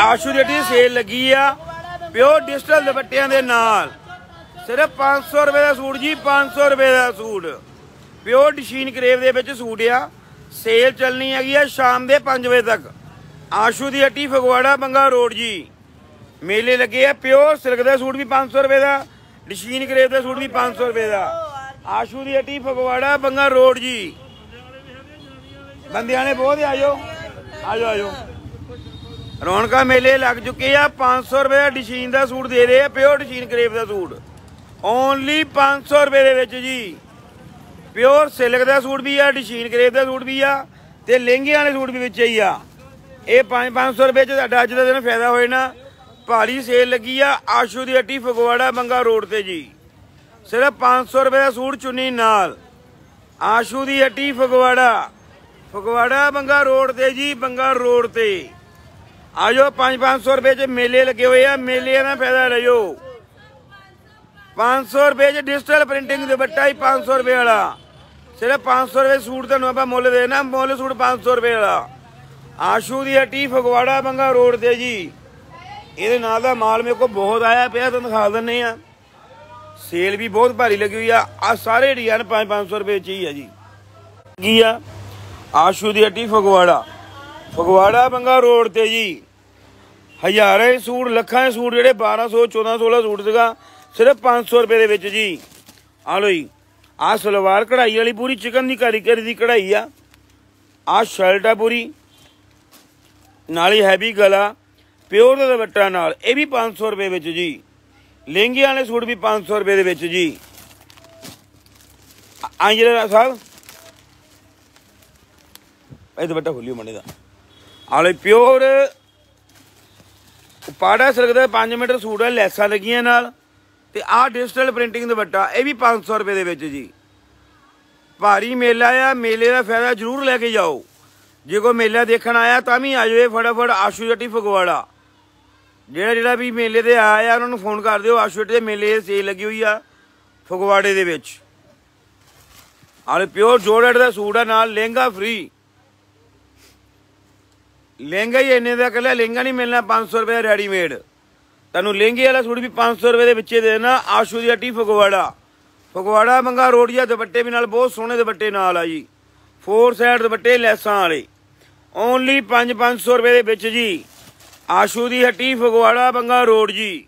ਆਸ਼ੂ ਦੀ ਹੱਟੀ ਸੇਲ ਲੱਗੀ ਆ ਪਿਓਰ ਡਿਜੀਟਲ ਦੁਪੱਟਿਆਂ ਦੇ ਨਾਲ। ਸਿਰਫ 500 ਰੁਪਏ ਦਾ ਸੂਟ ਜੀ 500 ਰੁਪਏ ਦਾ ਸੂਟ। ਪਿਓਰ ਡਿਸ਼ੀਨ ਕਰੇਵ ਦੇ ਵਿੱਚ ਸੂਟ ਆ। ਸੇਲ ਚੱਲਣੀ ਹੈਗੀ ਆ ਸ਼ਾਮ ਦੇ 5 ਵਜੇ ਤੱਕ। ਆਸ਼ੂ ਦੀ ਹੱਟੀ ਫਗਵਾੜਾ ਬੰਗਾ ਰੋਡ ਜੀ। ਮੇਲੇ ਲੱਗੇ ਆ ਪਿਓਰ ਸਿਲਕ ਦਾ ਸੂਟ ਵੀ 500 ਰੁਪਏ ਦਾ ਡਿਸ਼ੀਨ ਕਰੇਵ ਦਾ ਸੂਟ ਵੀ 500 ਰੁਪਏ ਦਾ। ਆਸ਼ੂ ਦੀ ਹੱਟੀ ਫਗਵਾੜਾ ਬੰਗਾ ਰੋਡ ਜੀ। ਬੰਦਿਆਣੇ ਬਹੁਤ ਆਇਓ। ਆਜੋ ਆਜੋ ਰੌਣਕਾਂ ਮੇਲੇ ਲੱਗ ਚੁੱਕੇ ਆ। 500 ਰੁਪਏ ਦਾ ਡਿਸ਼ੀਨ ਦਾ ਸੂਟ ਦੇ ਰਹੇ ਆ ਪਿਓਰ ਡਿਸ਼ੀਨ ਕਰੇਪ ਦਾ ਸੂਟ। ਓਨਲੀ 500 ਰੁਪਏ ਦੇ ਵਿੱਚ ਜੀ। ਪਿਓਰ ਸਿਲਕ ਦਾ ਸੂਟ ਵੀ ਆ ਡਿਸ਼ੀਨ ਕਰੇਪ ਦਾ ਸੂਟ ਵੀ ਆ ਤੇ ਲਹਿੰਗੇ ਵਾਲੇ ਸੂਟ ਵੀ ਵਿੱਚ ਹੀ ਆ। ਇਹ 5-500 ਰੁਪਏ ਚ ਤੁਹਾਡਾ ਅੱਜ ਦਾ ਦਿਨ ਫਾਇਦਾ ਹੋਏ ਨਾ। ਭਾਰੀ ਸੇਲ ਲੱਗੀ ਆ, ਆਸ਼ੂ ਦੀ ਹੱਟੀ ਫਗਵਾੜਾ ਬੰਗਾ ਰੋਡ ਤੇ ਜੀ। ਸਿਰਫ 500 ਰੁਪਏ ਦਾ ਸੂਟ ਚੁੰਨੀ ਨਾਲ। ਆਸ਼ੂ ਦੀ ਹੱਟੀ ਫਗਵਾੜਾ। ਫਗਵਾੜਾ ਬੰਗਾ ਰੋਡ ਤੇ ਜੀ ਬੰਗਾ ਰੋਡ ਤੇ। ਆਜੋ 5-500 ਰੁਪਏ ਚ ਮੇਲੇ ਲੱਗੇ ਹੋਏ ਆ ਮੇਲੇ ਦਾ ਫਾਇਦਾ ਲਿਓ 500 ਰੁਪਏ ਚ ਡਿਜੀਟਲ ਪ੍ਰਿੰਟਿੰਗ ਦੁਪੱਟਾ ਹੀ 500 ਰੁਪਏ ਵਾਲਾ। ਸਿਰਫ 500 ਰੁਪਏ ਸੂਟ ਤੁਹਾਨੂੰ ਆਪਾਂ ਮੁੱਲ ਦੇਣਾ, ਮੁੱਲ ਸੂਟ 500 ਰੁਪਏ ਵਾਲਾ। ਆਸ਼ੂ ਦੀ ਹੱਟੀ ਫਗਵਾੜਾ ਬੰਗਾ ਰੋਡ ਤੇ ਜੀ। ਇਹਦੇ ਨਾਲ ਦਾ ਮਾਲ ਮੇਰੇ ਕੋਲ ਬਹੁਤ ਆਇਆ ਪਿਆ, ਤੁਹਾਨੂੰ ਦਿਖਾ ਦਿੰਨੇ ਆ ਸੇਲ ਵੀ ਬਹੁਤ ਭਾਰੀ ਲੱਗੀ ਹੋਈ ਆ ਆ ਸਾਰੇ ਡਿਜ਼ਾਈਨ 5-500 ਰੁਪਏ ਚ ਹੀ ਆ ਜੀ। ਕੀ ਆ ਆਸ਼ੂ ਦੀ ਹੱਟੀ ਫਗਵਾੜਾ। ਫਗਵਾੜਾ ਬੰਗਾ ਰੋਡ ਤੇ ਜੀ। ਹਜ਼ਾਰਾਂ ਦੇ ਸੂਟ, ਲੱਖਾਂ ਦੇ ਸੂਟ ਜਿਹੜੇ 1200 1400 ਸੂਟ ਸੀਗਾ, ਸਿਰਫ 500 ਰੁਪਏ ਦੇ ਵਿੱਚ ਜੀ। ਆ ਲੋ ਜੀ ਆ ਸਲਵਾਰ ਕਢਾਈ ਵਾਲੀ ਪੂਰੀ, ਚਿਕਨ ਦੀ ਕਾਰੀਗਰੀ ਦੀ ਕਢਾਈ ਆ। ਆ ਸ਼ਰਟ ਆ ਪੂਰੀ, ਨਾਲ ਹੀ ਹੈਵੀ ਗਲਾ, ਪਿਓਰ ਦਾ ਦੁਪੱਟਾ ਨਾਲ, ਇਹ ਵੀ 500 ਰੁਪਏ ਵਿੱਚ ਜੀ। ਲਹਿੰਗੇ ਵਾਲੇ ਸੂਟ ਵੀ 500 ਰੁਪਏ ਦੇ ਵਿੱਚ ਜੀ। ਆਂਜਲਾ ਸਾਹਿਬ, ਇਹ ਦੁਪੱਟਾ ਖੋਲਿਓ ਮੰਨੇ ਦਾ। ਆਲੇ ਪਿਓਰ ਪਾੜਾ ਸਿਲਕ ਦਾ 5 ਮੀਟਰ ਸੂਟ ਹੈ, ਲੈਸਾਂ ਲੱਗੀਆਂ ਨਾਲ ਤੇ ਆਹ ਡਿਜੀਟਲ ਪ੍ਰਿੰਟਿੰਗ ਦੁਪੱਟਾ ਇਹ ਵੀ 500 ਰੁਪਏ ਦੇ ਵਿੱਚ ਜੀ। ਭਾਰੀ ਮੇਲਾ ਆ, ਮੇਲੇ ਦਾ ਫਾਇਦਾ ਜ਼ਰੂਰ ਲੈ ਕੇ ਜਾਓ। ਜੇ ਕੋਈ ਮੇਲਾ ਦੇਖਣ ਆਇਆ ਤਾਂ ਵੀ ਆ ਜਾਓ ਫਟਾਫਟ ਆਸ਼ੂ ਜੱਟੀ ਫਗਵਾੜਾ। ਜਿਹੜਾ ਜਿਹੜਾ ਵੀ ਮੇਲੇ ਤੇ ਆਇਆ, ਉਹਨਾਂ ਨੂੰ ਫੋਨ ਕਰ ਦਿਓ। ਆਸ਼ੂ ਜੱਟੀ ਦੇ ਮੇਲੇ ਸੇਲ ਲੱਗੀ ਹੋਈ ਆ ਫਗਵਾੜੇ ਦੇ ਵਿੱਚ। ਆਲੇ ਪਿਓਰ ਜੋਰਡਟ ਦਾ ਸੂਟ ਆ ਨਾਲ ਲਹਿੰਗਾ ਫ੍ਰੀ ਲਹਿੰਗਾ ਹੀ ਇੰਨੇ ਦਾ ਕੱਲਾ ਲਹਿੰਗਾ ਨਹੀਂ ਮਿਲਣਾ 500 ਰੁਪਏ ਰੈਡੀਮੇਡ ਤੁਹਾਨੂੰ ਲਹਿੰਗੇ ਵਾਲਾ ਸੂਟ ਵੀ 500 ਰੁਪਏ ਦੇ ਵਿੱਚ ਦੇ ਦੇਣਾ, ਆਸ਼ੂ ਦੀ ਹੱਟੀ ਫਗਵਾੜਾ। ਫਗਵਾੜਾ ਮੰਗਾ ਰੋੜੀਆ ਦੁਪੱਟੇ ਵੀ ਨਾਲ, ਬਹੁਤ ਸੋਹਣੇ ਦੁਪੱਟੇ ਨਾਲ ਆ ਜੀ। ਫੋਰ ਸਾਈਡ ਦੁਪੱਟੇ ਲੈਸਾਂ ਵਾਲੇ। ਓਨਲੀ 5-500 ਰੁਪਏ ਦੇ ਵਿੱਚ ਜੀ। ਆਸ਼ੂ ਦੀ ਹੱਟੀ ਫਗਵਾੜਾ ਬੰਗਾ ਰੋਡ ਜੀ।